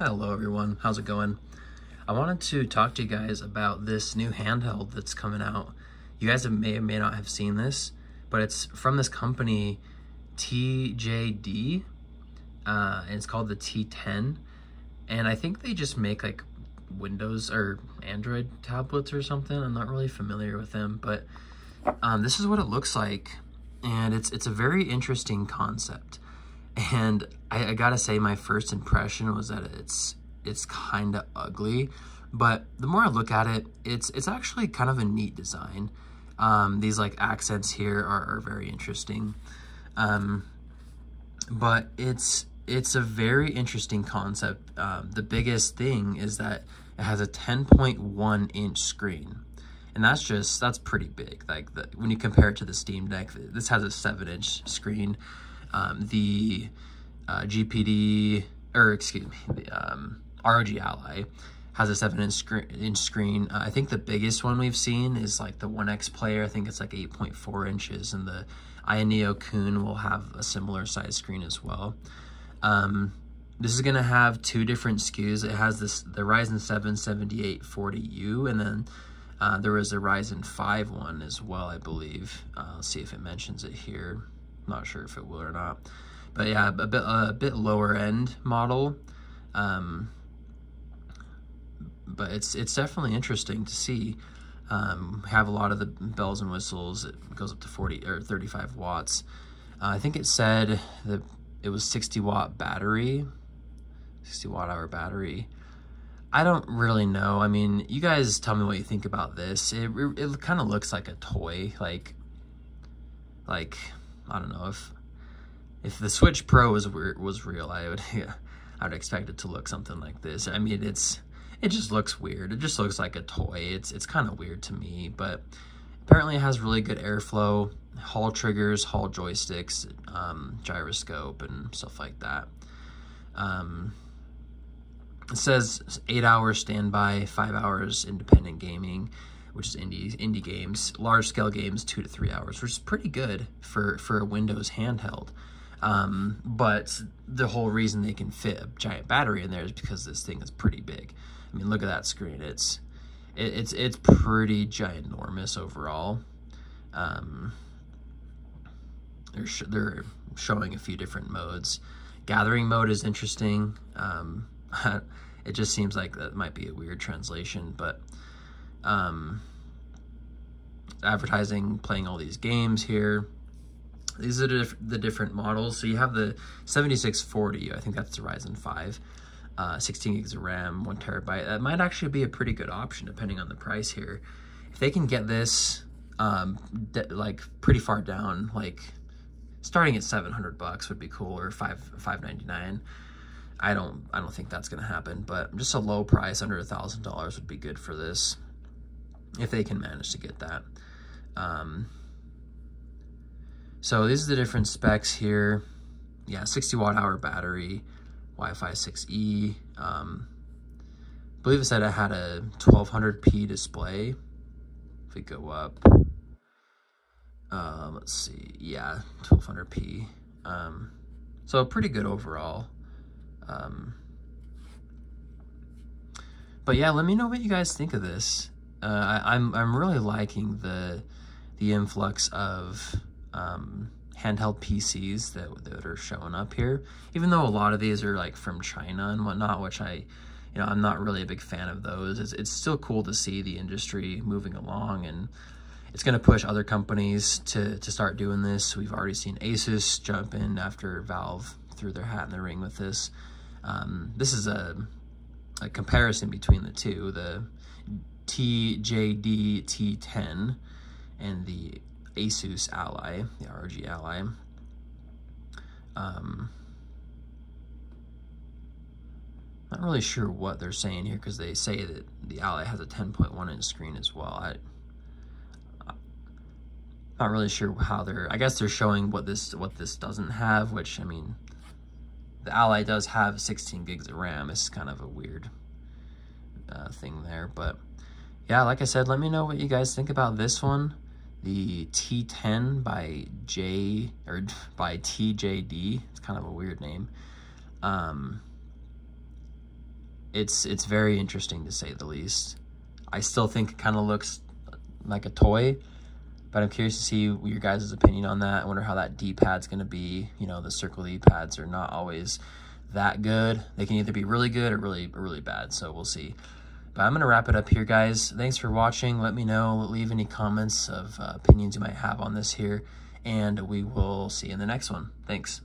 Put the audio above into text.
Hello everyone, how's it going? I wanted to talk to you guys about this new handheld that's coming out. You guys may or may not have seen this, but it's from this company TJD, uh, and it's called the T10. And I think they just make like Windows or Android tablets or something. I'm not really familiar with them, but um, this is what it looks like. And it's, it's a very interesting concept. And I, I gotta say, my first impression was that it's it's kind of ugly, but the more I look at it, it's it's actually kind of a neat design. Um, these like accents here are, are very interesting, um, but it's it's a very interesting concept. Um, the biggest thing is that it has a 10.1 inch screen. And that's just, that's pretty big. Like the, when you compare it to the Steam Deck, this has a seven inch screen um, the uh, GPD, or excuse me, the um, ROG Ally has a 7 inch, screen. Inch screen. Uh, I think the biggest one we've seen is like the One X player. I think it's like 8.4 inches, and the Ayaneo Kun will have a similar size screen as well. Um, this is going to have two different SKUs. It has this the Ryzen 7 7840U, and then uh, there is a Ryzen 5 one as well, I believe. Uh, let's see if it mentions it here. Not sure if it will or not. But yeah, a bit, a bit lower end model. Um, but it's it's definitely interesting to see. Um, have a lot of the bells and whistles. It goes up to 40 or 35 watts. Uh, I think it said that it was 60 watt battery, 60 watt hour battery. I don't really know. I mean, you guys tell me what you think about this. It, it, it kind of looks like a toy, like, like I don't know if if the Switch Pro was was real, I would yeah, I would expect it to look something like this. I mean, it's it just looks weird. It just looks like a toy. It's it's kind of weird to me, but apparently it has really good airflow, Hall triggers, Hall joysticks, um, gyroscope, and stuff like that. Um, it says eight hours standby, five hours independent gaming which is indie indie games, large scale games, two to three hours, which is pretty good for for a Windows handheld. Um, but the whole reason they can fit a giant battery in there is because this thing is pretty big. I mean, look at that screen. It's it, it's it's pretty ginormous overall. Um, they're sh they're showing a few different modes. Gathering mode is interesting. Um, it just seems like that might be a weird translation, but um, advertising, playing all these games here. These are the, different models. So you have the 7640, I think that's the Ryzen 5. Uh, 16 gigs of RAM, one terabyte. That might actually be a pretty good option depending on the price here. If they can get this um, like pretty far down, like starting at 700 bucks would be cool, or five 599. I don't I don't think that's gonna happen, but just a low price under a thousand dollars would be good for this if they can manage to get that. Um, so these are the different specs here. Yeah, 60 watt hour battery, Wi-Fi 6E. Um, I believe it said it had a 1200p display. If we go up, um, let's see, yeah, 1200p. Um, so pretty good overall. Um, but yeah, let me know what you guys think of this uh, I, am I'm, I'm really liking the the influx of um, handheld PCs that that are showing up here. Even though a lot of these are like from China and whatnot, which I, you know, I'm not really a big fan of those. It's, it's still cool to see the industry moving along and it's going to push other companies to, to start doing this. We've already seen Asus jump in after Valve threw their hat in the ring with this. Um, this is a, a comparison between the two. The TJD-T10 and the Asus Ally, the ROG Ally. Um, not really sure what they're saying here because they say that the Ally has a 10.1 inch screen as well. I, not really sure how they're, I guess they're showing what this, what this doesn't have, which, I mean, the Ally does have 16 gigs of RAM. It's kind of a weird uh, thing there, but yeah, like I said, let me know what you guys think about this one. The T10 by J, or by TJD. It's kind of a weird name. Um, it's it's very interesting to say the least. I still think it kind of looks like a toy, but I'm curious to see your guys' opinion on that. I wonder how that D-pad's going to be. You know, the circle D-pads are not always that good. They can either be really good or really, really bad, so we'll see. But I'm going to wrap it up here, guys. Thanks for watching. Let me know. Leave any comments of uh, opinions you might have on this here, and we will see you in the next one. Thanks.